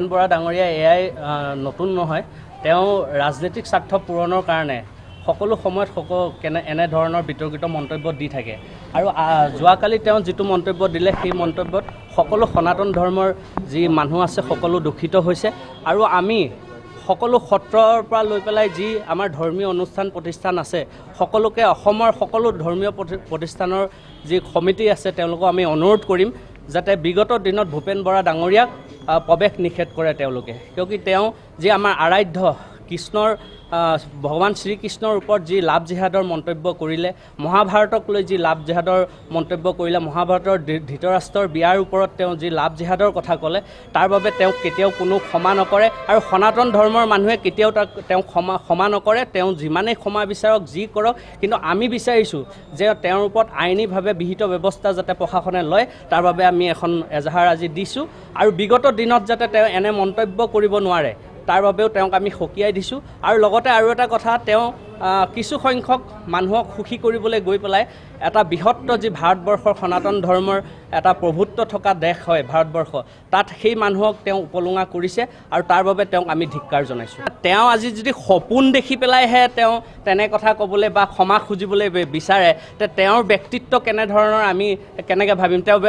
ভূপেন বৰা ডাঙৰীয়া এয়াই নতুন নহয়। তেওঁ ৰাজনৈতিক স্বাৰ্থ পূৰণৰ কাৰণে সকলো সময়ত সকলো কেনে এনেধৰণৰ বিতৰ্কিত মন্তব্য দি থাকে। আৰু যোৱাকালি তেওঁ যিটো মন্তব্য দিলে সেই মন্তব্যত সকলো সনাতন ধৰ্মৰ যি মানুহ আছে সকলো দূষিত হৈছে। আৰু আমি সকলো সত্ৰৰ পৰা লৈ পেলাই যি আমাৰ ধৰ্মীয় অনুষ্ঠান প্ৰতিষ্ঠান আছে সকলোকে অসমৰ সকলো ধৰ্মীয় প্ৰতি- প্ৰতিষ্ঠানৰ যি সমিতি আছে তেওঁলোকক আমি অনুৰোধ কৰিম যাতে বিগত দিনত ভূপেন বৰা ডাঙৰীয়াক প্ৰৱেশ নিষেধ কৰে তেওঁলোকে। কিয়কি তেওঁ যি আমাৰ আৰাধ্য কৃষ্ণৰ ভগৱান শ্ৰীকৃষ্ণৰ ওপৰত যি লাভ জিহাদৰ মন্তব্য কৰিলে মহাভাৰতক লৈ যি লাভ জিহাদৰ মন্তব্য কৰিলে মহাভাৰতৰ ধৃতৰাষ্ট্ৰৰ বিয়াৰ ওপৰত তেওঁ যি লাভ জিহাদৰ কথা ক'লে তাৰ বাবে তেওঁক কেতিয়াও কোনো ক্ষমা নকৰে আৰু সনাতন ধৰ্মৰ মানুহে কেতিয়াও তাক তেওঁক ক্ষমা ক্ষমা নকৰে। তেওঁ যিমানেই ক্ষমা বিচাৰক যি কৰক কিন্তু আমি বিচাৰিছোঁ যে তেওঁৰ ওপৰত আইনীভাৱে বিহিত ব্যৱস্থা যাতে প্ৰশাসনে লয় তাৰ বাবে আমি এখন এজাহাৰ আজি দিছোঁ। আৰু বিগত দিনত যাতে তেওঁ এনে মন্তব্য কৰিব নোৱাৰে তাৰ বাবেও তেওঁক আমি সকীয়াই দিছোঁ। আৰু লগতে আৰু এটা কথা তেওঁ কিছু সংখ্যক মানুহক সুখী কৰিবলৈ গৈ পেলাই এটা বৃহত্তৰ যি ভাৰতবৰ্ষৰ সনাতন ধৰ্মৰ এটা প্ৰভুত্ব থকা দেশ হয় ভাৰতবৰ্ষ তাত সেই মানুহক তেওঁ উপলুঙা কৰিছে আৰু তাৰ বাবে তেওঁক আমি ধিক্কাৰ জনাইছোঁ। তেওঁ আজি যদি সপোন দেখি পেলাইহে তেওঁ তেনে কথা ক'বলৈ বা ক্ষমা খুজিবলৈ বিচাৰে তে তেওঁৰ ব্যক্তিত্ব কেনেধৰণৰ আমি কেনেকৈ ভাবিম? তেওঁ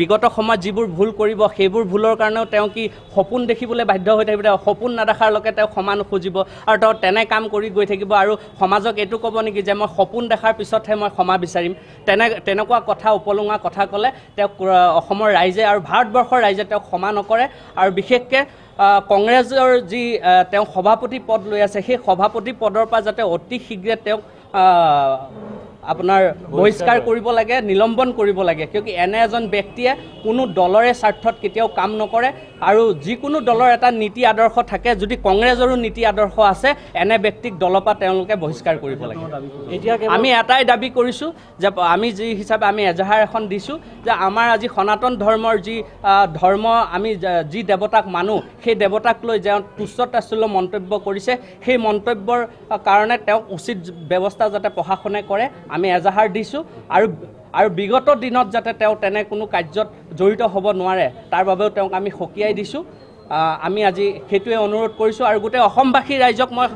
বিগত সময়ত যিবোৰ ভুল কৰিব সেইবোৰ ভুলৰ কাৰণেও তেওঁ কি সপোন দেখিবলৈ বাধ্য হৈ থাকিব? সপোন নেদেখাৰলৈকে তেওঁ ক্ষমা নুখুজিব আৰু তেওঁ তেনে কাম কৰি গৈ থাকিব আৰু সমাজক এইটো ক'ব নেকি যে মই সপোন দেখাৰ পিছতহে মই ক্ষমা বিচাৰিম? তেনে তেনেকুৱা কথা উপলুঙা কথা ক'লে তেওঁক অসমৰ ৰাইজে আৰু ভাৰতবৰ্ষৰ ৰাইজে তেওঁক ক্ষমা নকৰে আৰু বিশেষকৈ কংগ্ৰেছৰ যি তেওঁ সভাপতি পদ লৈ আছে সেই সভাপতি পদৰ পৰা যাতে অতি শীঘ্ৰে তেওঁক আপোনাৰ বহিষ্কাৰ কৰিব লাগে নিলম্বন কৰিব লাগে। কিয়কি এনে এজন ব্যক্তিয়ে কোনো দলৰে স্বাৰ্থত কেতিয়াও কাম নকৰে আৰু যিকোনো দলৰ এটা নীতি আদৰ্শ থাকে যদি কংগ্ৰেছৰো নীতি আদৰ্শ আছে এনে ব্যক্তিক দলৰ পৰা তেওঁলোকে বহিষ্কাৰ কৰিব লাগে। এতিয়া আমি এটাই দাবী কৰিছোঁ যে আমি যি হিচাপে আমি এজাহাৰ এখন দিছোঁ যে আমাৰ আজি সনাতন ধৰ্মৰ যি ধৰ্ম আমি যা- যি দেৱতাক মানো সেই দেৱতাক লৈ তেওঁ তুচ্ছ তাচ্ছল্য মন্তব্য কৰিছে। সেই মন্তব্যৰ কাৰণে তেওঁক উচিত ব্যৱস্থা যাতে প্ৰশাসনে কৰে। আমি এজাহাৰ দিছোঁ আৰু আৰু বিগত দিনত যাতে তেওঁ তেনে কোনো কাৰ্যত জড়িত হ'ব নোৱাৰে তাৰ বাবেও তেওঁক আমি সকীয়াই দিছোঁ। আমি আজি সেইটোৱে অনুৰোধ কৰিছোঁ আৰু গোটেই অসমবাসী ৰাইজক মই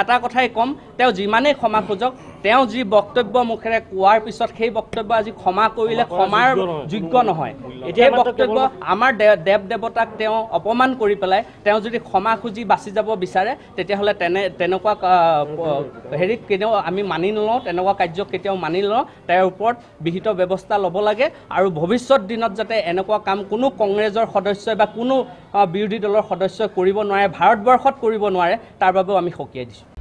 এটা কথাই ক'ম। তেওঁ যিমানেই ক্ষমা খোজক তেওঁ যি বক্তব্য মুখেৰে কোৱাৰ পিছত সেই বক্তব্য আজি ক্ষমা কৰিলে ক্ষমাৰ যোগ্য নহয়। এতিয়া সেই বক্তব্য আমাৰ দেৱ দেৱতাক তেওঁ অপমান কৰি পেলাই তেওঁ যদি ক্ষমা খুজি বাচি যাব বিচাৰে তেতিয়াহ'লে তেনে তেনেকুৱা হেৰিক কেতিয়াও আমি মানি নলওঁ তেনেকুৱা কাৰ্যক কেতিয়াও মানি নলওঁ। তেওঁৰ ওপৰত বিহিত ব্যৱস্থা ল'ব লাগে। আৰু ভৱিষ্যত দিনত যাতে এনেকুৱা কাম কোনো কংগ্ৰেছৰ সদস্যই বা কোনো আহ, বিৰোধী দলৰ সদস্যই কৰিব নোৱাৰে ভাৰতবৰ্ষত কৰিব নোৱাৰে তাৰ বাবেও আমি সকীয়াই দিছোঁ।